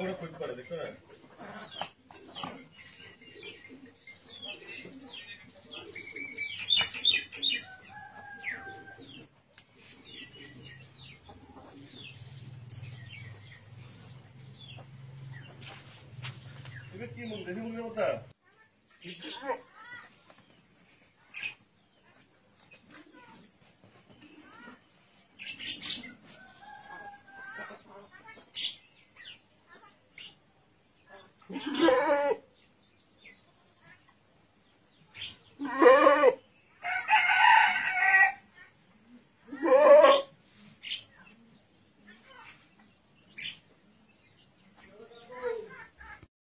করে কুইক করে দেখছো না কি মুখ দেখি মুখের মতো yeah.